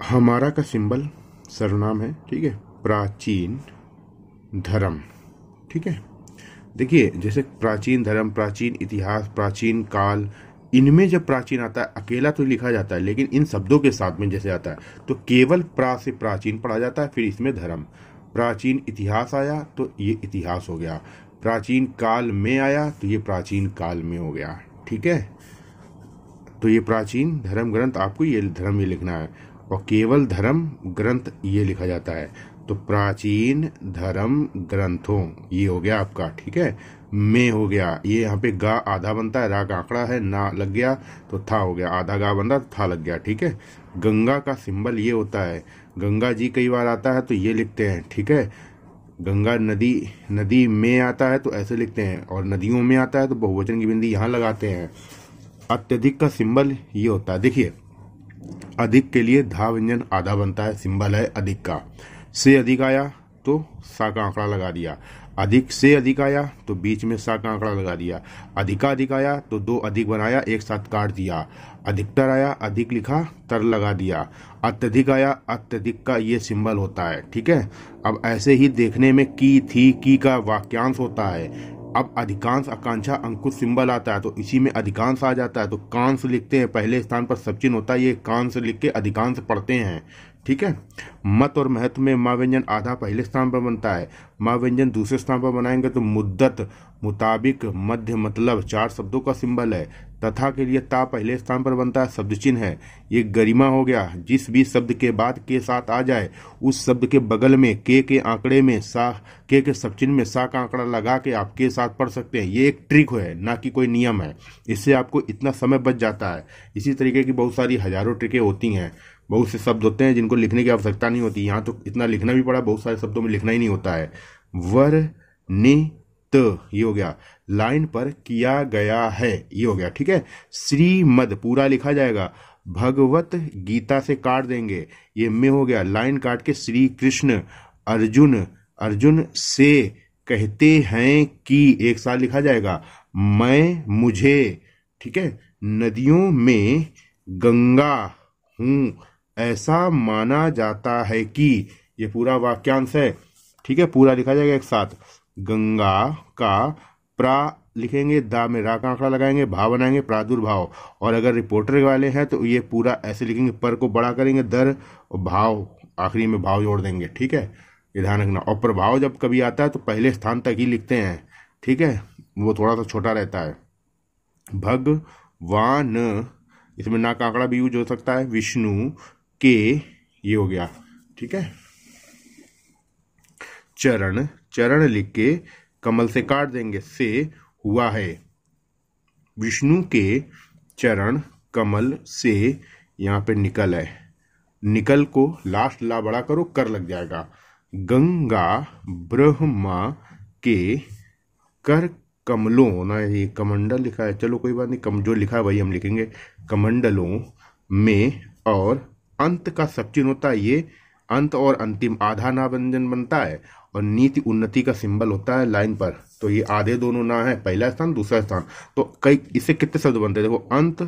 हमारा का सिंबल सर्वनाम है, ठीक है? प्राचीन धर्म, ठीक है? देखिए, जैसे प्राचीन धर्म, प्राचीन इतिहास, प्राचीन काल, इनमें जब प्राचीन आता है, अकेला तो लिखा जाता है, लेकिन इन शब्दों के साथ में जैसे आता है तो केवल प्रा से प्राचीन पढ़ा जाता है, फिर इसमें धर्म। प्राचीन इतिहास आया तो ये इतिहास हो गया। प्राचीन काल में आया तो ये प्राचीन काल में हो गया, ठीक है? तो ये प्राचीन धर्म ग्रंथ, आपको ये धर्म ये लिखना है। और केवल धर्म ग्रंथ ये लिखा जाता है। तो प्राचीन धर्म ग्रंथों, ये हो गया आपका, ठीक है? में हो गया, ये यहाँ पे गा आधा बनता है, राग आंकड़ा है, ना लग गया तो था हो गया, आधा गा बनता तो था लग गया, ठीक है? गंगा का सिंबल ये होता है, गंगा जी कई बार आता है तो ये लिखते हैं, ठीक है? गंगा नदी नदी में आता है तो ऐसे लिखते हैं, और नदियों में आता है तो बहुवचन की बिंदी यहाँ लगाते हैं। अत्यधिक का सिंबल ये होता है, देखिए अधिक के लिए धा व्यंजन आधा बनता है, सिंबल है अधिक का। से अधिक आया तो सा का आंकड़ा लगा दिया। अधिक से अधिक आया तो बीच में सा का आंकड़ा लगा दिया। अधिका अधिक आया तो दो अधिक बनाया, एक साथ काट दिया। अधिकतर आया, अधिक लिखा, तर लगा दिया। अत्यधिक आया, अत्यधिक का ये सिंबल होता है, ठीक है? अब ऐसे ही देखने में की थी, की का वाक्यांश होता है। अब अधिकांश आकांक्षा अंकुश सिंबल आता है तो इसी में अधिकांश आ जाता है। तो कांस लिखते हैं, पहले स्थान पर सचिन होता है, ये कांस लिख के अधिकांश पढ़ते हैं। ठीक है? मत और महत्व में माँ व्यंजन आधा पहले स्थान पर बनता है माँ व्यंजन दूसरे स्थान पर बनाएँगे तो मुद्दत मुताबिक मध्य मतलब चार शब्दों का सिंबल है। तथा के लिए ता पहले स्थान पर बनता है, शब्द चिन्ह है। ये गरिमा हो गया। जिस भी शब्द के बाद के साथ आ जाए, उस शब्द के बगल में, के के आंकड़े में, सा, के के शब्द चिन्ह में, सा का आंकड़ा लगा के आप के साथ पढ़ सकते हैं। ये एक ट्रिक है, ना कि कोई नियम है। इससे आपको इतना समय बच जाता है। इसी तरीके की बहुत सारी हज़ारों ट्रिकें होती हैं। बहुत से शब्द होते हैं जिनको लिखने की आवश्यकता नहीं होती। यहाँ तो इतना लिखना भी पड़ा, बहुत सारे शब्दों में लिखना ही नहीं होता है। वर, नि ये हो गया। लाइन पर किया गया है, ये हो गया, ठीक है? श्रीमद, पूरा लिखा जाएगा। भगवत गीता से काट देंगे, ये में हो गया। लाइन काट के श्री कृष्ण अर्जुन अर्जुन से कहते हैं कि, एक साल लिखा जाएगा, मैं, मुझे, ठीक है? नदियों में गंगा हूँ, ऐसा माना जाता है कि, ये पूरा वाक्यांश है, ठीक है? पूरा लिखा जाएगा एक साथ। गंगा का प्रा लिखेंगे, दा में रा का आंकड़ा लगाएँगे भाव बनाएँगे, प्रादुर्भाव। और अगर रिपोर्टर वाले हैं तो ये पूरा ऐसे लिखेंगे, पर को बड़ा करेंगे, दर और भाव। आखिरी में भाव जोड़ देंगे, ठीक है? ये ध्यान रखना। और प्रभाव जब कभी आता है तो पहले स्थान तक ही लिखते हैं, ठीक है? वो थोड़ा सा छोटा रहता है। भगवान इसमें ना का आंकड़ा भी यूज़ हो सकता है। विष्णु, के, ये हो गया, ठीक है? चरण चरण लिख के कमल से काट देंगे। से हुआ है। विष्णु के चरण कमल से यहाँ पे निकल है। निकल को लास्ट ला बड़ा करो, कर लग जाएगा। गंगा ब्रह्मा के कर कमलों, ना ये कमंडल लिखा है। चलो कोई बात नहीं, कम जो लिखा है वही हम लिखेंगे। कमंडलों में और अंत का सब चिन्ह होता है ये अंत और अंतिम आधा ना व्यंजन बनता है और नीति उन्नति का सिंबल होता है लाइन पर। तो ये आधे दोनों ना है, पहला स्थान, दूसरा स्थान। तो कई इससे कितने शब्द बनते देखो, अंत,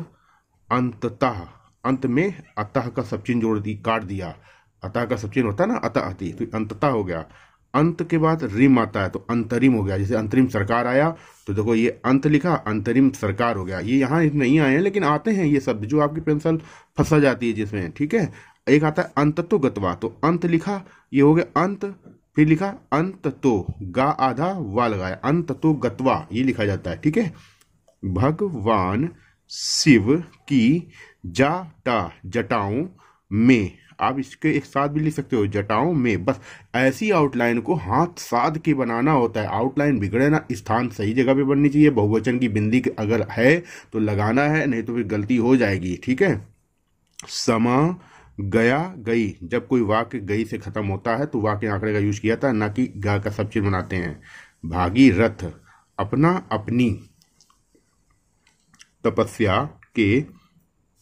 अंततः। अंत में अतः का सब चिन्ह जोड़ दी, काट दिया। अतः का सब होता है ना, अतः अति। तो अंततः हो गया। अंत के बाद रिम आता है तो अंतरिम हो गया। जैसे अंतरिम सरकार आया तो देखो ये अंत लिखा, अंतरिम सरकार हो गया। ये यहाँ नहीं आए हैं, लेकिन आते हैं ये शब्द जो आपकी पेंसिल फंसा जाती है जिसमें, ठीक है? एक आता है अंत तो गतवा तो अंत लिखा, ये हो गया अंत, फिर लिखा अंत तो गा आधा, वा लगाया अंत तो गतवा ये लिखा जाता है, ठीक है? भगवान शिव की जाटा, जटाओं में, आप इसके एक साथ भी लिख सकते हो, जटाओं में, बस ऐसी आउटलाइन को हाथ साध के बनाना होता है, आउटलाइन बिगड़े ना स्थान सही जगह पे बननी चाहिए, बहुवचन की बिंदी अगर है तो लगाना है, नहीं तो फिर गलती हो जाएगी, ठीक है? समा गया, गई। जब कोई वाक्य गई से खत्म होता है तो वाक्य आंकड़े का यूज़ किया था ना कि गा का सब चीज़ बनाते हैं। भागी रथ, अपना अपनी तपस्या के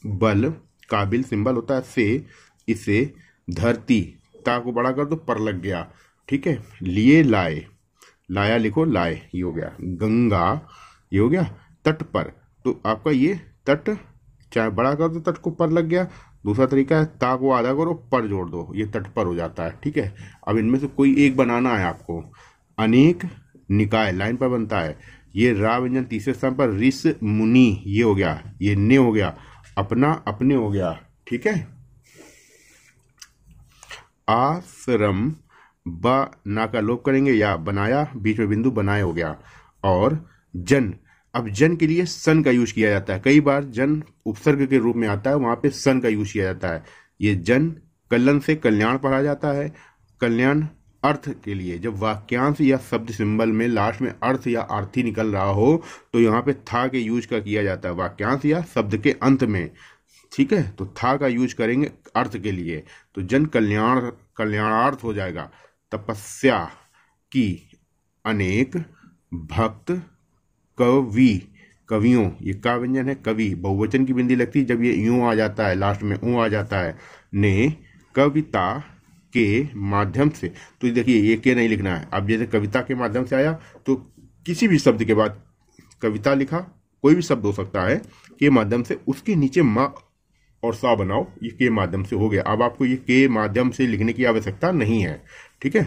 बल, काबिल सिंबल होता है से, इसे धरती, ता को बड़ा कर दो, पर लग गया। ठीक है? लिए लाए। लाया लिखो, लाए। ये हो गया। गंगा, ये हो गया, तट पर। तो आपका ये तट, चाहे बड़ा कर दो, तट को पर लग गया। दूसरा तरीका है ता को आधा करो, पर जोड़ दो। ये तट पर हो जाता है, ठीक है? अब इनमें से कोई एक बनाना है आपको। अनेक निकाय, लाइन पर बनता है। ये रा व्यंजन तीसरे स्थान पर रिस मुनि, ये हो गया। ये ने हो गया। अपना अपने हो गया, ठीक है? आश्रम ब ना का लोप करेंगे या बनाया, बीच में बिंदु बनाए हो गया। और जन अब जन के लिए सन का यूज़ किया जाता है। कई बार जन उपसर्ग के रूप में आता है, वहाँ पे सन का यूज़ किया जाता है। ये जन कल्याण से कल्याण पढ़ा जाता है। कल्याण अर्थ के लिए जब वाक्यांश या शब्द सिंबल में लास्ट में अर्थ या अर्थी निकल रहा हो तो यहाँ पे था के यूज़ का किया जाता है। वाक्यांश या शब्द के अंत में, ठीक है? तो था का यूज़ करेंगे अर्थ के लिए। तो जन कल्याण, कल्याणार्थ हो जाएगा। तपस्या की अनेक भक्त कवि, कवियों, ये का व्यंजन है, कवि। बहुवचन की बिंदी लगती है, जब ये यूँ आ जाता है लास्ट में ऊ आ जाता है, ने कविता के माध्यम से तो देखिए, ये के नहीं लिखना है। अब जैसे कविता के माध्यम से आया तो किसी भी शब्द के बाद कविता लिखा, कोई भी शब्द हो सकता है, के माध्यम से उसके नीचे माँ और सा बनाओ, ये के माध्यम से हो गया। अब आपको ये के माध्यम से लिखने की आवश्यकता नहीं है, ठीक है?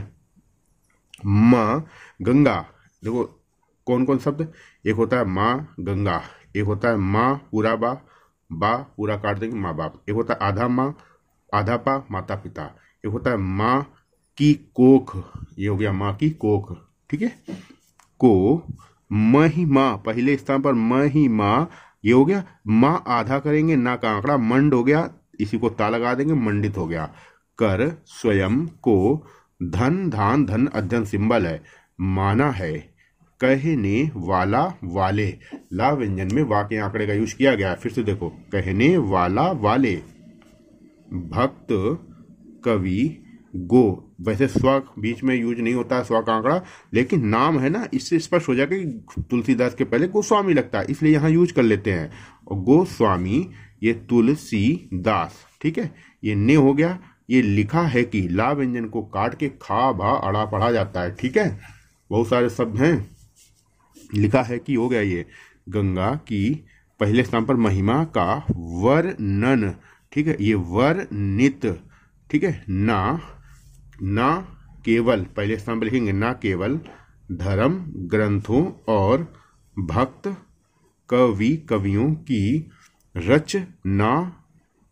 माँ, गंगा, देखो कौन कौन शब्द? एक होता है माँ, गंगा। एक होता है माँ, पूरा बा बा, पूरा काट देंगे, माँ, बाप। एक होता है आधा माँ, आधा पा, माता, पिता। एक होता है माँ की कोख। ये हो गया माँ की कोख। ठीक है? को महिमा पहले स्थान पर महिमा ये हो गया, माँ आधा करेंगे, ना का आंकड़ा, मंड हो गया, इसी को ता लगा देंगे, मंडित हो गया। कर, स्वयं को, धन, धान, धन अध्ययन सिंबल है, माना है। कहने वाला वाले। ला व्यंजन में वाक्य आंकड़े का यूज़ किया गया। फिर से देखो। कहने वाला वाले। भक्त, कवि, गो। वैसे स्व बीच में यूज़ नहीं होता स्व का आंकड़ा, लेकिन नाम है ना, इससे स्पष्ट हो जाएगा कि तुलसीदास के पहले गोस्वामी लगता है, इसलिए यहाँ यूज़ कर लेते हैं। और गोस्वामी ये तुलसी दास ठीक है? ये ने हो गया। ये लिखा है कि ला व्यंजन को काट के खा भा अड़ा पढ़ा जाता है, ठीक है? बहुत सारे शब्द हैं। लिखा है कि हो गया ये, गंगा की पहले स्थान पर महिमा का वर्णन, ठीक है, ये वर्णित, ठीक है, ना ना केवल, पहले स्थान पर लिखेंगे ना केवल, धर्म, ग्रंथों और भक्त, कवि, कवियों की रचना,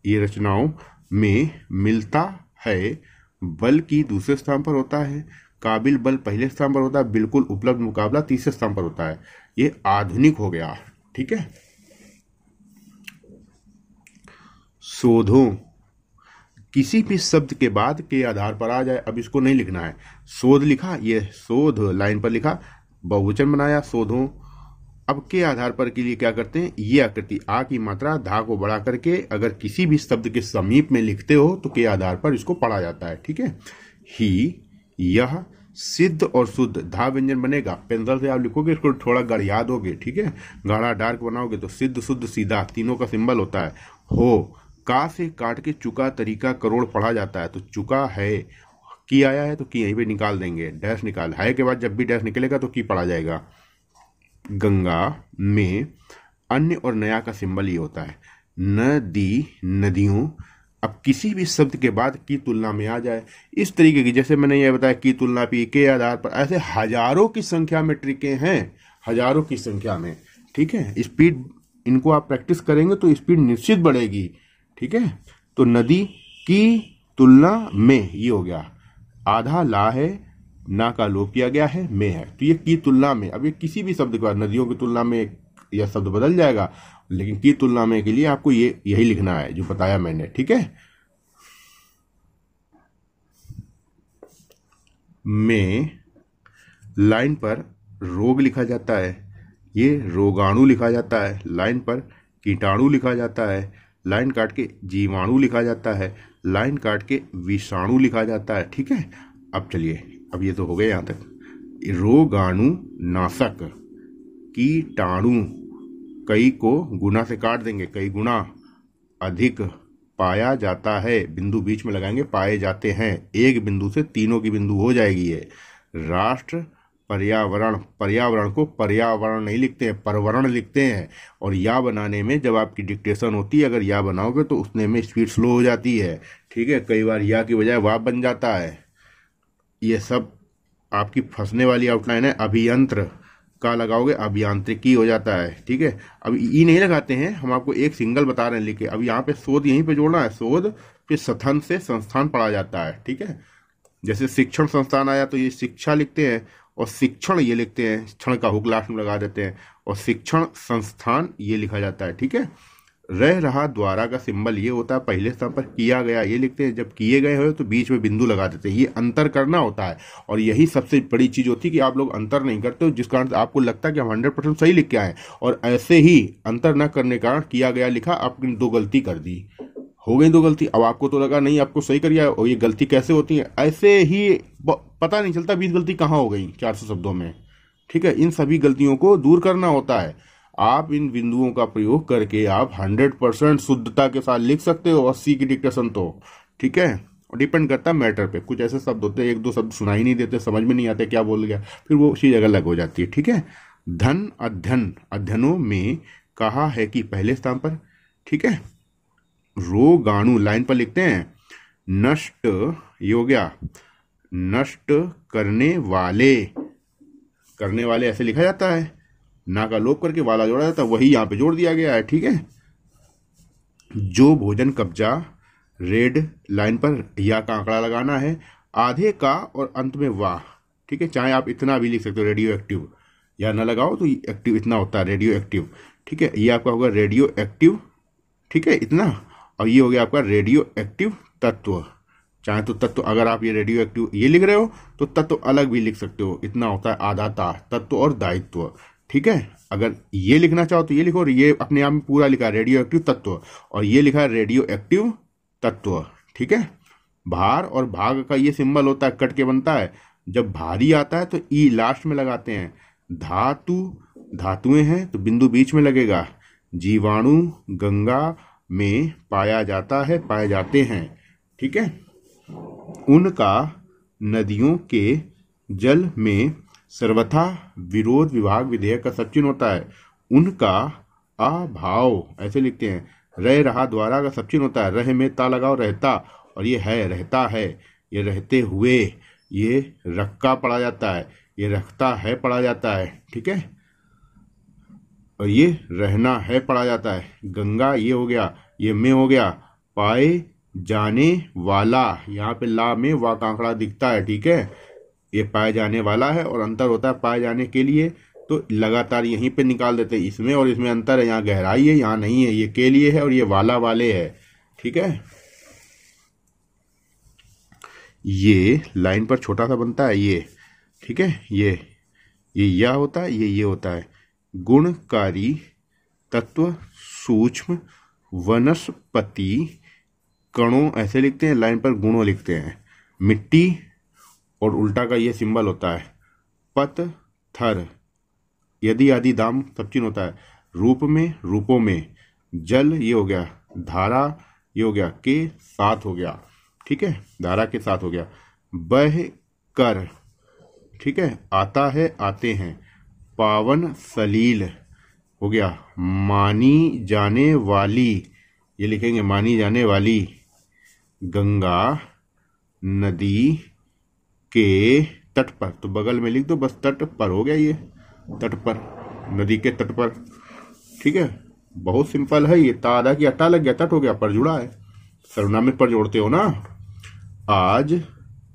ये रचनाओं में मिलता है, बल्कि दूसरे स्थान पर होता है काबिल बल पहले स्थान पर होता है, बिल्कुल उपलब्ध मुकाबला तीसरे स्थान पर होता है। ये आधुनिक हो गया, ठीक है? शोधों। किसी भी शब्द के बाद के आधार पर आ जाए, अब इसको नहीं लिखना है। शोध लिखा, ये शोध लाइन पर लिखा, बहुवचन बनाया, शोधों। अब के आधार पर के लिए क्या करते हैं? ये आकृति, आ की मात्रा, धा को बढ़ा करके अगर किसी भी शब्द के समीप में लिखते हो तो के आधार पर इसको पढ़ा जाता है, ठीक है? ही यह सिद्ध और शुद्ध धा व्यंजन बनेगा। पेंसिल से आप लिखोगे, इसको थोड़ा गढ़िया दोगे ठीक है? गाढ़ा, डार्क बनाओगे तो सिद्ध, शुद्ध, सीधा तीनों का सिंबल होता है। हो, का से काट के चुका तरीका करोड़ पढ़ा जाता है तो चुका है। की आया है तो की, यहीं पे निकाल देंगे। डैश निकाल, है के बाद जब भी डैश निकलेगा तो की पढ़ा जाएगा। गंगा में अन्य और नया का सिंबल ये होता है। नदी, नदियों अब किसी भी शब्द के बाद की तुलना में आ जाए। इस तरीके की, जैसे मैंने यह बताया की तुलना पी के आधार पर, ऐसे हज़ारों की संख्या में ट्रिके हैं, हज़ारों की संख्या में, ठीक है? स्पीड, इनको आप प्रैक्टिस करेंगे तो स्पीड निश्चित बढ़ेगी, ठीक है? तो नदी की तुलना में ये हो गया। आधा ला है, ना का लोप किया गया है, में है। तो ये की तुलना में, अब ये किसी भी शब्द के बाद, नदियों की तुलना में यह शब्द बदल जाएगा। लेकिन की तुलना में के लिए आपको ये, यही लिखना है, जो बताया मैंने, ठीक है? में लाइन पर रोग लिखा जाता है। ये रोगाणु लिखा जाता है। लाइन पर कीटाणु लिखा जाता है। लाइन काट के जीवाणु लिखा जाता है। लाइन काट के विषाणु लिखा जाता है, ठीक है? अब चलिए, अब ये तो हो गया यहाँ तक। रोगाणु नाशक कीटाणु कई को गुना से काट देंगे, कई गुना अधिक पाया जाता है। बिंदु बीच में लगाएँगे, पाए जाते हैं। एक बिंदु से तीनों की बिंदु हो जाएगी ये। राष्ट्र पर्यावरण पर्यावरण को पर्यावरण नहीं लिखते हैं परवरण लिखते हैं। और या बनाने में जब आपकी डिक्टेशन होती है, अगर या बनाओगे तो उसने में स्पीड स्लो हो जाती है। ठीक है, कई बार या की बजाय वाप बन जाता है। ये सब आपकी फंसने वाली आउटलाइन है, अभियंत्र। का लगाओगे अभियांत्रिकी हो जाता है, ठीक है? अब ई नहीं लगाते हैं, हम आपको एक सिंगल बता रहे हैं लिखे अब यहाँ पे शोध यहीं पे जोड़ना है, शोध फिर सथन से संस्थान पढ़ा जाता है, ठीक है? जैसे शिक्षण संस्थान आया तो ये शिक्षा लिखते हैं, और शिक्षण ये लिखते हैं, क्षण का हुक लास्ट में लगा देते हैं, और शिक्षण संस्थान ये लिखा जाता है, ठीक है? रह रहा द्वारा का सिंबल ये होता है, पहले स्थान पर किया गया, ये लिखते हैं, जब किए गए हो तो बीच में बिंदु लगा देते हैं। ये अंतर करना होता है और यही सबसे बड़ी चीज़ होती है कि आप लोग अंतर नहीं करते हो, जिस कारण आपको लगता है कि हम हंड्रेड परसेंट सही लिख के आए और ऐसे ही अंतर न करने कारण किया गया लिखा, आपने दो गलती कर दी। हो गई दो गलती, अब आपको तो लगा नहीं, आपको सही करिए और ये गलती कैसे होती है? ऐसे ही पता नहीं चलता बीस गलती कहाँ हो गई, चार सौ शब्दों में। ठीक है, इन सभी गलतियों को दूर करना होता है। आप इन बिंदुओं का प्रयोग करके आप हंड्रेड परसेंट शुद्धता के साथ लिख सकते हो अस्सी की डिक्टेशन तो ठीक है? डिपेंड करता है मैटर पे। कुछ ऐसे शब्द होते हैं, एक दो शब्द सुनाई नहीं देते, समझ में नहीं आते क्या बोल गया, फिर वो चीज़ अलग हो जाती है, ठीक है? धन अध्ययन, अध्ययनों में कहा है कि पहले स्थान पर, ठीक है? रोगाणु, लाइन पर लिखते हैं, नष्ट ये हो गया, नष्ट करने वाले करने वाले ऐसे लिखा जाता है ना का लोप करके वाला जोड़ा जाता वही यहाँ पे जोड़ दिया गया है, ठीक है? जो भोजन कब्जा, रेड लाइन पर या का आंकड़ा लगाना है, आधे का और अंत में वाह ठीक है? चाहे आप इतना भी लिख सकते हो, रेडियो एक्टिव। या ना लगाओ तो एक्टिव इतना होता है, रेडियो एक्टिव, ठीक है? ये आपका होगा रेडियो एक्टिव, ठीक है? इतना? और ये हो गया आपका रेडियो एक्टिव तत्व। चाहे तो तत्व, अगर आप ये रेडियो एक्टिव ये लिख रहे हो तो तत्व अलग भी लिख सकते हो। इतना होता है आधा आधाता तत्व और दायित्व। ठीक है? अगर ये लिखना चाहो तो ये लिखो और ये अपने आप में पूरा लिखा रेडियो एक्टिव तत्व। और ये लिखा रेडियो एक्टिव तत्व, ठीक है? भार और भाग का ये सिंबल होता है, कट के बनता है। जब भारी आता है तो ई लास्ट में लगाते हैं। धातु, धातुएँ हैं तो बिंदु बीच में लगेगा। जीवाणु, गंगा में पाया जाता है, पाए जाते हैं, ठीक है? उनका नदियों के जल में सर्वथा विरोध विभाग विधेयक का सचिन होता है। उनका अभाव, ऐसे लिखते हैं, रह रहा द्वारा का सचिन होता है। रह में ता लगाओ, रहता, और ये है, रहता है, ये रहते हुए, ये रक्का पढ़ा जाता है, ये रखता है पढ़ा जाता है, ठीक है? और ये रहना है पढ़ा जाता है। गंगा ये हो गया, ये में हो गया, पाए जाने वाला, यहाँ पे ला में वा कांकड़ा दिखता है, ठीक है? ये पाए जाने वाला है और अंतर होता है पाए जाने के लिए तो लगातार यहीं पे निकाल देते हैं इसमें और इसमें अंतर है, यहाँ गहराई है, यहाँ नहीं है, ये के लिए है और ये वाला वाले है, ठीक है? ये लाइन पर छोटा सा बनता है, ये, ठीक है? ये ये या होता है, ये ये होता है। गुणकारी तत्व सूक्ष्म वनस्पति कणों, ऐसे लिखते हैं, लाइन पर गुणों लिखते हैं। मिट्टी और उल्टा का ये सिंबल होता है। पत, थर। यदि आदि दाम सब चिन्ह होता है। रूप में, रूपों में। जल, ये हो गया। धारा, ये हो गया। के, साथ हो गया। ठीक है? धारा के साथ हो गया। बह, कर। ठीक है? आता है, आते हैं। पावन, सलील। हो गया। मानी, जाने वाली। ये लिखेंगे मानी, जाने वाली। गंगा, नदी के तट पर। तो बगल में लिख दो, बस तट पर हो गया ये। तट पर, नदी के तट पर। ठीक है? बहुत सिंपल है ये। तादा की अट्टा लग गया, तट हो गया, पर जुड़ा है। सर्वनाम में पर जोड़ते हो ना? आज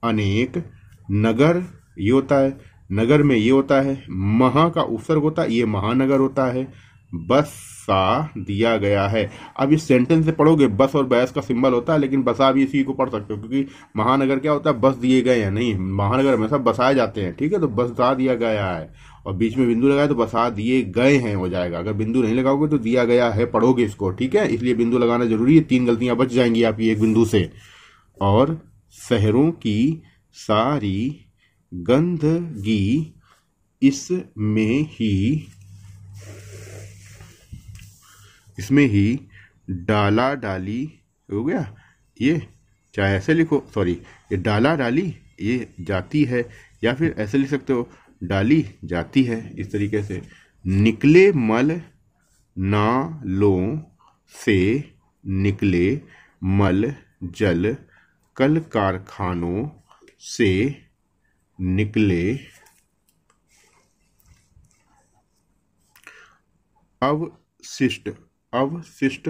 अनेक नगर ये होता है। नगर में ये होता है, महा का उपसर्ग होता है, ये महानगर होता है। बस सा दिया गया है। अब इस सेंटेंस से पढ़ोगे, बस और बैस का सिंबल होता है, लेकिन बसा भी इसी को पढ़ सकते हो, क्योंकि महानगर क्या होता है, बस दिए गए हैं, नहीं, महानगर हमेशा बसाए जाते हैं, ठीक है? तो बसा दिया गया है, और बीच में बिंदु लगाए तो बसा दिए गए हैं, हो जाएगा। अगर बिंदु नहीं लगाओगे तो दिया गया है, पढ़ोगे इसको, ठीक है? इसलिए बिंदु लगाना ज़रूरी है, तीन गलतियाँ बच जाएँगी आपकी एक बिंदु से। और शहरों की सारी गंदगी इसमें ही इसमें ही डाला डाली, हो गया? ये चाहे ऐसे लिखो सॉरी ये डाला डाली, ये जाती है, या फिर ऐसे लिख सकते हो, डाली जाती है, इस तरीके से। निकले मल नालों से निकले मल जल कल कारखानों से निकले। अवशिष्ट अवशिष्ट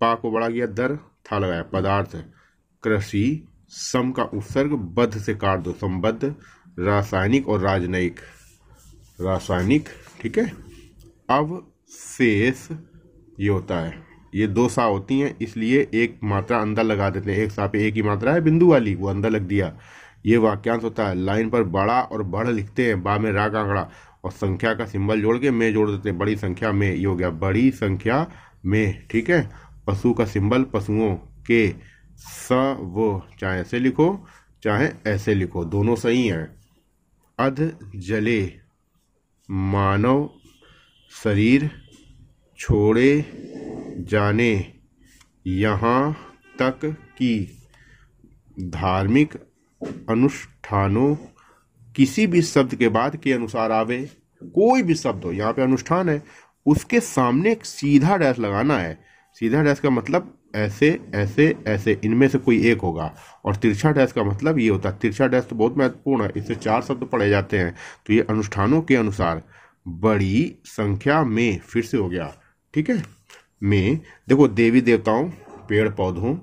पा को बढ़ा गया दर था लगाया, पदार्थ, कृषि, सम का उपसर्ग, बद्ध से काट दो संबद्ध, रासायनिक और राजनयिक। रासायनिक, ठीक है? अवशेष, ये होता है। ये दो सा होती हैं, इसलिए एक मात्रा अंदर लगा देते हैं। एक सा पे एक ही मात्रा है, बिंदु वाली, वो अंदर लग दिया। ये वाक्यांश होता है, लाइन पर बड़ा और बढ़ लिखते हैं बा में राग आंकड़ा। और संख्या का सिंबल जोड़ के में जोड़ देते बड़ी संख्या में, ये हो गया बड़ी संख्या में, ठीक है? पशु का सिंबल पशुओं के स, वो, चाहे ऐसे लिखो, चाहे ऐसे लिखो, दोनों सही हैं। अध, जले, मानव, शरीर, छोड़े, जाने, यहाँ तक कि धार्मिक अनुष्ठानों किसी भी शब्द के बाद के अनुसार आवे, कोई भी शब्द हो, यहाँ पे अनुष्ठान है, उसके सामने एक सीधा डैश लगाना है। सीधा डैश का मतलब ऐसे ऐसे ऐसे, इनमें से कोई एक होगा। और तिरछा डैश का मतलब ये होता है, तिरछा डैश तो बहुत महत्वपूर्ण है, इससे चार शब्द पढ़े जाते हैं तो ये अनुष्ठानों के अनुसार। बड़ी संख्या में फिर से हो गया, ठीक है? में, देखो, देवी देवताओं पेड़ पौधों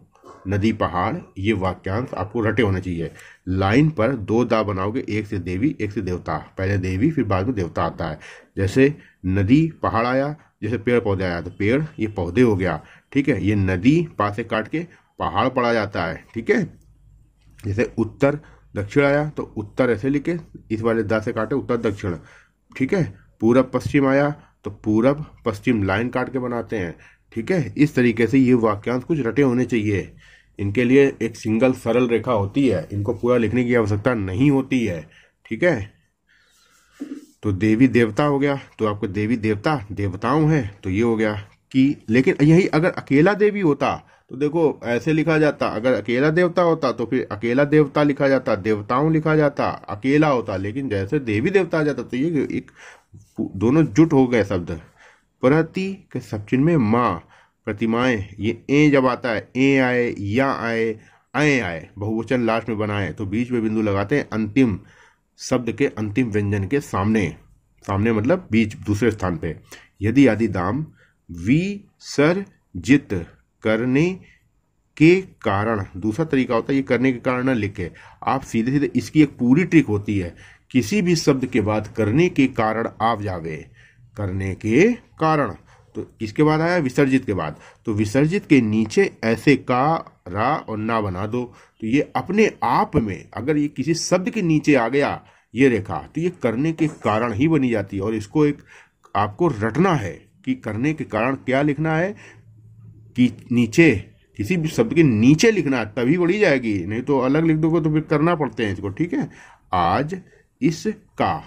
नदी, पहाड़, ये वाक्यांश आपको रटे होने चाहिए। लाइन पर दो दा बनाओगे, एक से देवी, एक से देवता। पहले देवी, फिर बाद में देवता आता है। जैसे नदी, पहाड़ आया, जैसे पेड़ पौधे आया तो पेड़, ये पौधे हो गया। ठीक है? ये नदी पास से काट के पहाड़ पड़ा जाता है। ठीक है? जैसे उत्तर, दक्षिण आया तो उत्तर ऐसे लिखे, इस वाले दा से काटे, उत्तर, दक्षिण। ठीक है? पूरब, पश्चिम आया तो पूरब, पश्चिम लाइन काट के बनाते हैं। ठीक है? इस तरीके से ये वाक्यांश कुछ रटे होने चाहिए। इनके लिए एक सिंगल सरल रेखा होती है। इनको पूरा लिखने की आवश्यकता नहीं होती है, ठीक है? तो देवी देवता हो गया तो आपको देवी देवता, देवताओं है तो ये हो गया कि लेकिन यही अगर अकेला देवी होता तो देखो ऐसे लिखा जाता, अगर अकेला देवता होता तो फिर अकेला देवता लिखा जाता, देवताओं लिखा जाता, अकेला होता, लेकिन जैसे देवी देवता आ जाता तो ये एक दोनों जुट हो गए शब्द। प्रति के सब चिन्ह में माँ प्रतिमाएँ, ये ए जब आता है ए आए, या आए आए आए, बहुवचन लास्ट में बनाए तो बीच में बिंदु लगाते हैं, अंतिम शब्द के अंतिम व्यंजन के सामने। सामने मतलब बीच, दूसरे स्थान पे। यदि आदि दाम वी सर जित करने के कारण, दूसरा तरीका होता है, ये करने के कारण न लिखे। आप सीधे सीधे इसकी एक पूरी ट्रिक होती है, किसी भी शब्द के बाद करने के कारण आप जावे करने के कारण। तो इसके बाद आया? विसर्जित के बाद। तो विसर्जित के नीचे ऐसे का, रा और ना बना दो। तो ये अपने आप में, अगर ये किसी शब्द के नीचे आ गया, ये रेखा तो ये करने के कारण ही बनी जाती है। और इसको एक, आपको रटना है कि करने के कारण क्या लिखना है? कि नीचे, किसी भी शब्द के नीचे लिखना, तभी बढ़ी जाएगी। नहीं तो अलग लिख दोगे तो फिर करना पड़ते हैं इसको, ठीक है? आज इसका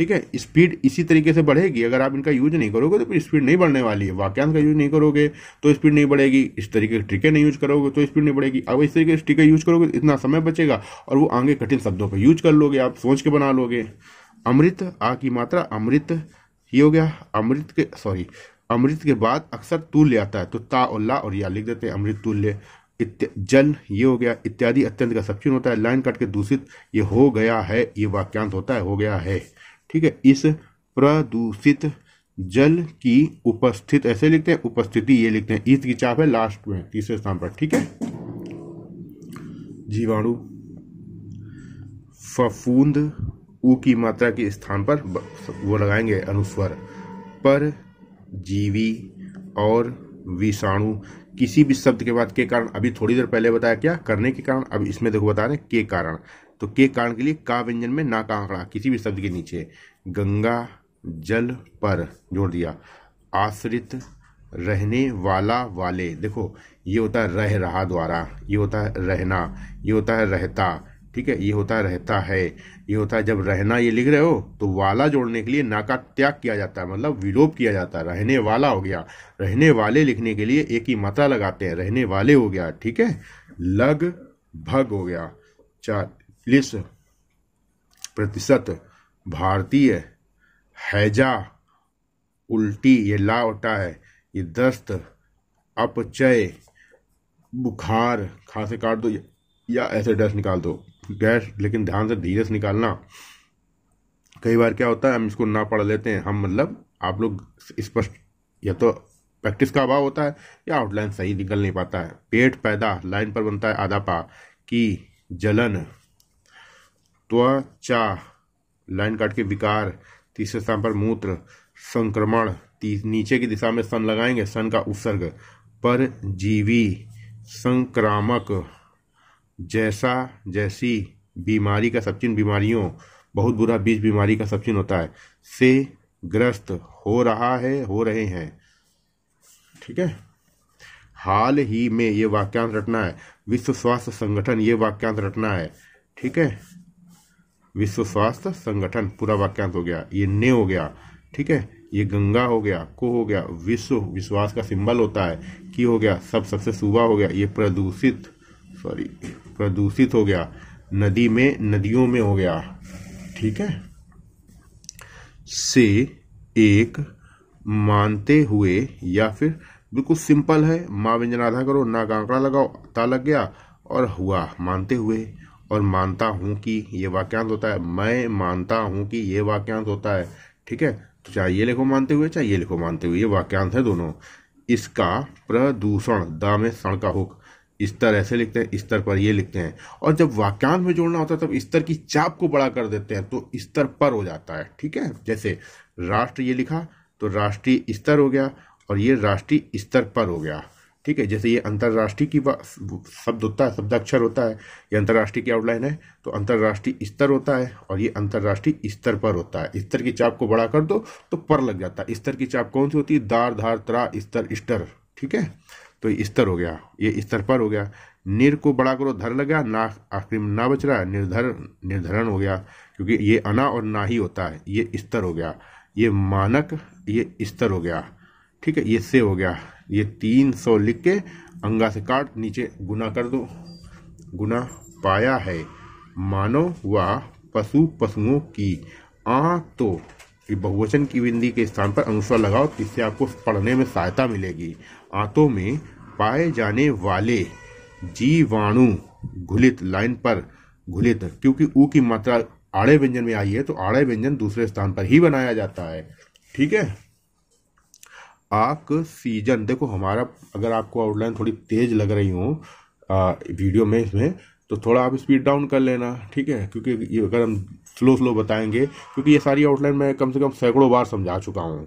ठीक है स्पीड इसी तरीके से बढ़ेगी, अगर आप इनका यूज़ नहीं करोगे तो फिर स्पीड नहीं बढ़ने वाली है। वाक्यांश का यूज़ नहीं करोगे तो स्पीड नहीं बढ़ेगी, इस तरीके की ट्रिकें नहीं यूज़ करोगे तो स्पीड नहीं बढ़ेगी। अब इस तरीके से ट्रिकें यूज़ करोगे तो इतना समय बचेगा और वो आगे कठिन शब्दों पर यूज़ कर लोगे, आप सोच के बना लोगे। अमृत, आ की मात्रा, अमृत, ये हो गया, अमृत के सॉरी अमृत के बाद अक्सर तुल्य आता है तो ता और ला और या लिख देते हैं अमृत तुल्य। जल, ये हो गया, इत्यादि अत्यंत का सबचिन होता है, लाइन काट के दूषित, ये हो गया है, ये वाक्यांश होता है, हो गया है। ठीक है, इस प्रदूषित जल की उपस्थित, ऐसे लिखते हैं, उपस्थिति, ये लिखते हैं ईद की चाप है लास्ट में, तीसरे स्थान पर, ठीक है? जीवाणु फफूंद, ऊ की मात्रा के स्थान पर वो लगाएँगे अनुस्वर पर जीवी और विषाणु, किसी भी शब्द के बाद के कारण, अभी थोड़ी देर पहले बताया क्या, करने के कारण, अब इसमें देखो बता रहे के कारण। तो के कारण के लिए का व्यंजन में ना का आंकड़ा, किसी भी शब्द के नीचे। गंगा, जल पर जोड़ दिया। आश्रित रहने वाला वाले। देखो, ये होता है रह रहा द्वारा, ये होता है रहना, ये होता है रहता, ठीक है? ये होता है रहता है, ये होता है जब रहना ये लिख रहे हो तो वाला जोड़ने के लिए ना का त्याग किया जाता है मतलब विलोप किया जाता है। रहने वाला हो गया। रहने वाले लिखने के लिए एक ही मात्रा लगाते हैं। रहने वाले हो गया, ठीक है? लग, भग हो गया। चालीस प्रतिशत भारतीय हैजा उल्टी ये ला होता है। ये दस्त, अपचय, बुखार, खांसे काट दो या ऐसे डस्ट निकाल दो। गैस, लेकिन ध्यान से धीरे से निकालना। कई बार क्या होता है, हम इसको ना पढ़ लेते हैं। हम मतलब आप लोग स्पष्ट, या तो प्रैक्टिस का अभाव होता है, या आउटलाइन सही निकल नहीं पाता है। पेट पैदा, लाइन पर बनता है आधा पा, की जलन त्वचा, लाइन काट के विकार, तीसरे स्थान पर मूत्र, संक्रमण नीचे की दिशा में सन लगाएँगे, सन का उपसर्ग पर जीवी, संक्रामक, जैसा, जैसी बीमारी का सबचिन बीमारियों, बहुत बुरा बीज बीमारी का सबचिन होता है, से ग्रस्त हो रहा है, हो रहे हैं। ठीक है? हाल ही में ये वाक्यांश रटना है, विश्व स्वास्थ्य संगठन ये वाक्यांश रटना है। ठीक है? विश्व स्वास्थ्य संगठन, पूरा वाक्यांश हो गया, ये ने हो गया, ठीक है? ये गंगा हो गया, को हो गया, विश्व विश्वास का सिंबल होता है, की हो गया, सब सबसे सुबह हो गया, ये प्रदूषित सॉरी प्रदूषित हो गया, नदी में, नदियों में हो गया, ठीक है? से एक मानते हुए, या फिर बिल्कुल सिंपल है, माँ व्यंजन आधा करो, ना कांकड़ा लगाओ ता लग गया, और हुआ, मानते हुए और मानता हूँ कि ये वाक्यांश होता है। मैं मानता हूँ कि ये वाक्यांश होता है। ठीक है? तो चाहे ये लिखो मानते हुए, चाहे ये लिखो मानते हुए, ये वाक्यांश है दोनों। इसका प्रदूषण दा में सण का हुक स्तर ऐसे लिखते हैं स्तर पर ये लिखते हैं। और जब वाक्यांश में जोड़ना होता है, तब स्तर की चाप को बड़ा कर देते हैं तो स्तर पर हो जाता है। ठीक है? जैसे राष्ट्र ये लिखा तो राष्ट्रीय स्तर हो गया, और ये राष्ट्रीय स्तर पर हो गया। ठीक है, जैसे ये अंतर्राष्ट्रीय की शब्द होता है शब्द अक्षर होता है, ये अंतर्राष्ट्रीय की आउटलाइन है तो अंतर्राष्ट्रीय स्तर होता है और ये अंतर्राष्ट्रीय स्तर पर होता है। स्तर की चाप को बड़ा कर दो तो पर लग जाता है। स्तर की चाप कौन सी होती है? दार, धार त्रा स्तर, स्टर, ठीक है? तो स्तर हो गया, ये स्तर पर हो गया। निर को बड़ा करो, धर लग, ना, आखिर में ना बच रहा है, निर्धर, निर्धरण हो गया, क्योंकि ये अना और ना ही होता है, ये स्तर हो गया। ये मानक, ये स्तर हो गया, ठीक है? ये से हो गया ये तीन सौ लिख के अंगा से काट, नीचे गुना कर दो। गुना पाया है। मानव व पशु पशुओं की आ तो ये बहुवचन की बिंदी के स्थान पर अनुस्वार लगाओ, जिससे आपको पढ़ने में सहायता मिलेगी। आंतों में पाए जाने वाले जीवाणु घुलित, लाइन पर घुलित, क्योंकि ऊ की मात्रा आड़े व्यंजन में आई है तो आड़े व्यंजन दूसरे स्थान पर ही बनाया जाता है। ठीक है? ऑक्सीजन देखो हमारा, अगर आपको आउटलाइन थोड़ी तेज लग रही हो वीडियो में इसमें तो थोड़ा आप स्पीड डाउन कर लेना, ठीक है? क्योंकि ये अगर हम स्लो स्लो बताएँगे, क्योंकि ये सारी आउटलाइन मैं कम से कम सैकड़ों बार समझा चुका हूँ।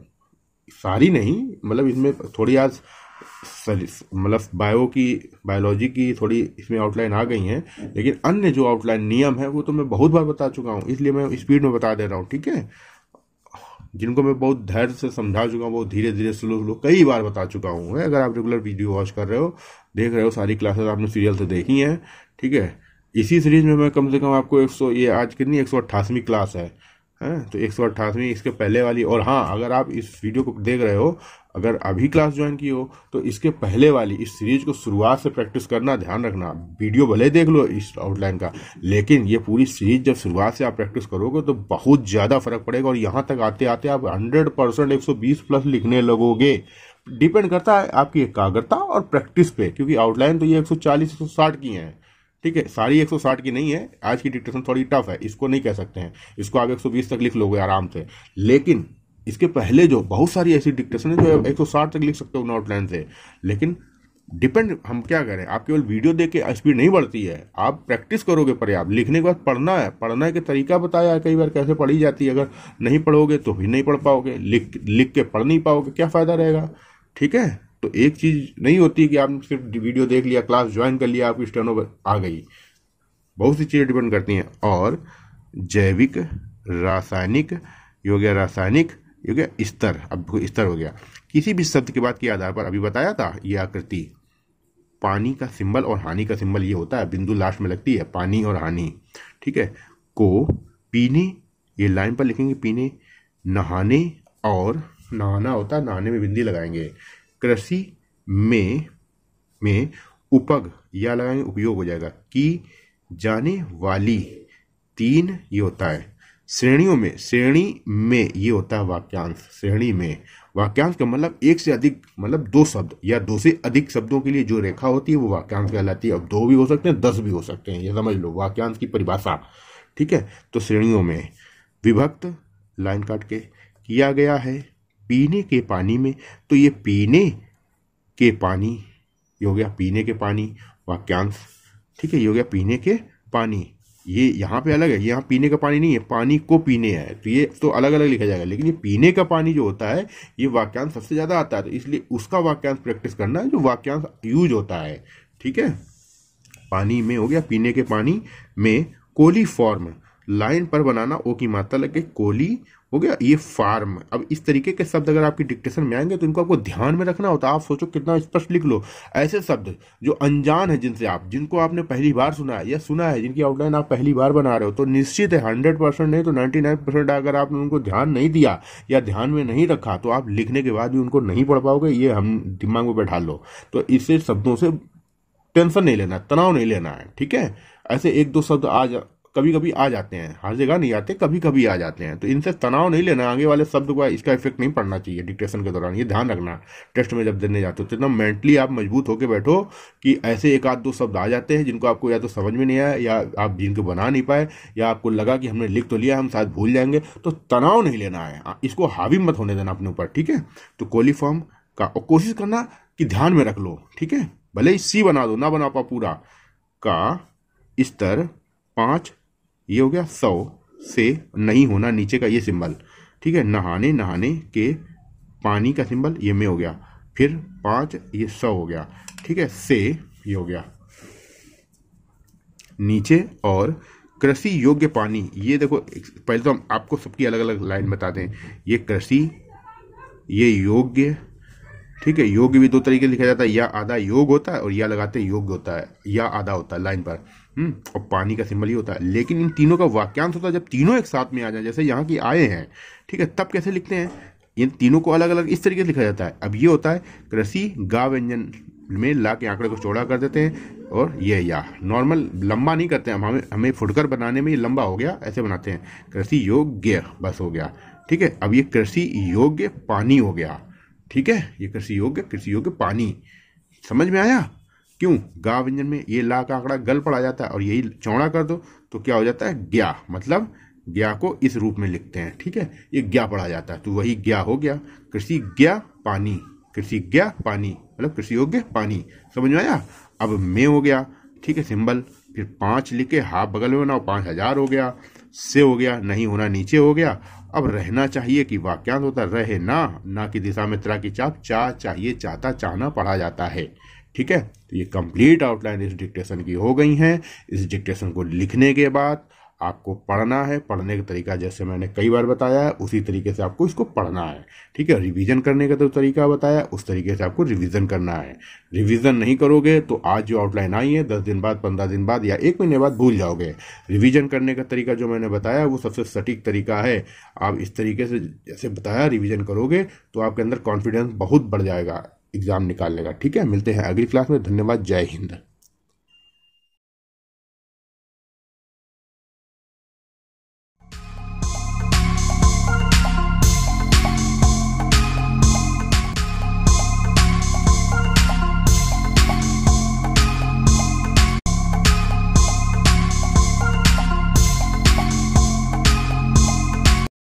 सारी नहीं मतलब इसमें थोड़ी आज मतलब बायो की बायोलॉजी की थोड़ी इसमें आउटलाइन आ गई हैं, लेकिन अन्य जो आउटलाइन नियम है, वो तो मैं बहुत बार बता चुका हूँ, इसलिए मैं स्पीड में बता दे रहा हूँ, ठीक है? जिनको मैं बहुत धैर्य से समझा चुका हूँ, बहुत धीरे धीरे स्लो स्लो कई बार बता चुका हूँ अगर आप रेगुलर वीडियो वॉच कर रहे हो, देख रहे हो, सारी क्लासेस आपने सीरियल से देखी हैं, ठीक है? इसी सीरीज़ में मैं कम से कम आपको एक सौ ये आज कितनी? एक सौ अट्ठासवीं क्लास है, हैं? तो एक सौ अट्ठासवीं, इसके पहले वाली और हाँ अगर आप इस वीडियो को देख रहे हो अगर अभी क्लास ज्वाइन की हो तो इसके पहले वाली, इस सीरीज़ को शुरुआत से प्रैक्टिस करना, ध्यान रखना। वीडियो भले देख लो इस आउटलाइन का, लेकिन ये पूरी सीरीज़ जब शुरुआत से आप प्रैक्टिस करोगे तो बहुत ज़्यादा फ़र्क पड़ेगा और यहाँ तक आते आते आप हंड्रेड परसेंट एक सौ बीस प्लस लिखने लगोगे। डिपेंड करता है आपकी एकाग्रता और प्रैक्टिस पे, क्योंकि आउटलाइन तो ये एक सौ चालीस, एक सौ साठ की है। ठीक है, सारी 160 की नहीं है, आज की डिक्टेशन थोड़ी टफ है, इसको नहीं कह सकते हैं। इसको आप 120 तक लिख लोगे आराम से। लेकिन इसके पहले जो बहुत सारी ऐसी डिक्टेशन है जो 160 तक लिख सकते हो आउटलाइन से। लेकिन डिपेंड हम क्या करें? आप केवल वीडियो देख के स्पीड नहीं बढ़ती है। आप प्रैक्टिस करोगे पर्याप्त लिखने के बाद पढ़ना है। पढ़ना के तरीका बताया है कई बार कैसे पढ़ी जाती है। अगर नहीं पढ़ोगे तो भी नहीं पढ़ पाओगे। लिख लिख के पढ़ नहीं पाओगे, क्या फ़ायदा रहेगा? ठीक है? तो एक चीज़ नहीं होती कि आपने सिर्फ़ वीडियो देख लिया क्लास ज्वाइन कर लिया, आपकी स्टेनो आ गई। बहुत सी चीज़ें डिपेंड करती हैं। और जैविक, रासायनिक, योग्य रासायनिक यो गया स्तर, अब स्तर हो गया। किसी भी शब्द के बाद के आधार पर, अभी बताया था, ये आकृति। पानी का सिंबल और हानि का सिंबल ये होता है, बिंदु लास्ट में लगती है, पानी और हानि। ठीक है? को, पीने, ये लाइन पर लिखेंगे, पीने, नहाने और नहाना होता है, नहाने में बिंदी लगाएँगे। कृषि में में उपग, या लगाएँगे, उपयोग हो जाएगा। की, जाने वाली, तीन, ये होता है। श्रेणियों में, श्रेणी में ये होता है वाक्यांश, श्रेणी में। वाक्यांश का मतलब एक से अधिक मतलब दो शब्द या दो से अधिक शब्दों के लिए जो रेखा होती है वो वाक्यांश कहलाती है। अब दो भी हो सकते हैं, दस भी हो सकते हैं, ये समझ लो, वाक्यांश की परिभाषा। ठीक है? तो श्रेणियों में विभक्त लाइन काट के किया गया है, पीने के पानी में। तो ये पीने के पानी, ये हो गया पीने के पानी, वाक्यांश। ठीक है? ये हो गया पीने के पानी। ये यहाँ पे अलग है यहाँ पीने का पानी नहीं है, पानी को पीने है। तो ये तो अलग अलग लिखा जाएगा, लेकिन ये पीने का पानी जो होता है, ये वाक्यांश सबसे ज़्यादा आता है तो इसलिए उसका वाक्यांश प्रैक्टिस करना है जो वाक्यांश यूज़ होता है, ठीक है? पानी में हो गया, पीने के पानी में कोली फॉर्म लाइन पर बनाना, ओ की मात्रा लग कोली हो गया, ये फार्म अब इस तरीके के शब्द अगर आपकी डिक्टेशन में आएँगे तो इनको आपको ध्यान में रखना होता है। आप सोचो कितना स्पष्ट लिख लो। ऐसे शब्द जो अनजान है जिनसे आप, जिनको आपने पहली बार सुना है या सुना है, जिनकी आउटलाइन आप पहली बार बना रहे हो तो निश्चित है हंड्रेड परसेंट नहीं तो नाइन्टी नाइन परसेंट अगर आपने उनको ध्यान नहीं दिया या ध्यान में नहीं रखा तो आप लिखने के बाद भी उनको नहीं पढ़ पाओगे। ये हम दिमाग में बैठा लो। तो इससे शब्दों से टेंशन नहीं लेना, तनाव नहीं लेना है, ठीक है? ऐसे एक दो शब्द आज कभी कभी आ जाते हैं। हर जगह नहीं आते कभी कभी आ जाते हैं। तो इनसे तनाव नहीं लेना। आगे वाले शब्द को इसका इफ़ेक्ट नहीं पड़ना चाहिए डिक्टेशन के दौरान। ये ध्यान रखना। टेस्ट में जब देने जाते हो तो इतना मेंटली आप मज़बूत होकर बैठो कि ऐसे एक आध दो शब्द आ जाते हैं जिनको आपको या तो समझ में नहीं आया, या आप जिनको बना नहीं पाए, या आपको लगा कि हमने लिख तो लिया, हम शायद भूल जाएँगे। तो तनाव नहीं लेना है। इसको हावी मत होने देना अपने ऊपर, ठीक है? तो कोलीफॉर्म का और कोशिश करना कि ध्यान में रख लो, ठीक है? भले ही सी बना दो, ना बना पा पूरा। का स्तर पाँच ये हो गया सौ से नहीं होना नीचे का ये सिंबल। ठीक है, नहाने नहाने के पानी का सिंबल ये में हो गया। फिर पाँच, ये सौ हो गया। ठीक है, से ये हो गया। नीचे और कृषि योग्य पानी, ये देखो पहले तो हम आपको सबकी अलग अलग लाइन बताते हैं। ये कृषि, ये योग्य, ठीक है, योग्य भी दो तरीके लिखा जाता है। या आधा योग होता है और या लगाते योग्य होता है, या आधा होता है, लाइन पर। और पानी का सिंबल ही होता है। लेकिन इन तीनों का वाक्यांश होता है, जब तीनों एक साथ में आ जाए, जैसे यहाँ की आए हैं, ठीक है, तब कैसे लिखते हैं? इन तीनों को अलग अलग इस तरीके से लिखा जाता है। अब ये होता है, कृषि गा व्यंजन में ला के आंकड़े को चौड़ा कर देते हैं, और ये या, नॉर्मल लंबा नहीं करते हम हमें हमें फुटकर बनाने में ये लंबा हो गया, ऐसे बनाते हैं। कृषि योग्य, बस हो गया, ठीक है, अब ये कृषि योग्य पानी हो गया, ठीक है, ये कृषि योग्य कृषि योग्य पानी, समझ में आया? क्यों? गा व्यंजन में ये ला का आंकड़ा गल पड़ा जाता है और यही चौड़ा कर दो तो क्या हो जाता है? ज्ञा मतलब ज्ञा को इस रूप में लिखते हैं, ठीक है? ये ज्ञा पढ़ा जाता है तो वही ज्ञा हो गया। कृषि ज्ञा पानी। कृषि ज्ञा पानी। मतलब कृषि योग्य पानी। समझ में आया? अब में हो गया, ठीक है, सिंबल। फिर पाँच लिखे, हाफ़ बगल में बनाओ, पाँच हज़ार हो गया। से हो गया, नहीं होना नीचे हो गया। अब रहना चाहिए कि वाक्यांश होता रहे ना ना की दिशा में तरह की चाप चाह चाहिए, चाहता, चाहना पढ़ा जाता है। ठीक है? तो ये कंप्लीट आउटलाइन इस डिक्टेशन की हो गई हैं। इस डिक्टेशन को लिखने के बाद आपको पढ़ना है। पढ़ने का तरीका जैसे मैंने कई बार बताया है, उसी तरीके से आपको इसको पढ़ना है। ठीक है? रिवीजन करने का तो तरीका बताया, उस तरीके से आपको रिवीजन करना है। रिवीजन नहीं करोगे तो आज जो आउटलाइन आई है, दस दिन बाद, पंद्रह दिन बाद या एक महीने बाद भूल जाओगे। रिवीजन करने का तरीका जो मैंने बताया, वो सबसे सटीक तरीका है। आप इस तरीके से जैसे बताया रिविजन करोगे तो आपके अंदर कॉन्फिडेंस बहुत बढ़ जाएगा। एग्ज़ाम निकालने का। ठीक है? मिलते हैं अगली क्लास में। धन्यवाद। जय हिंद।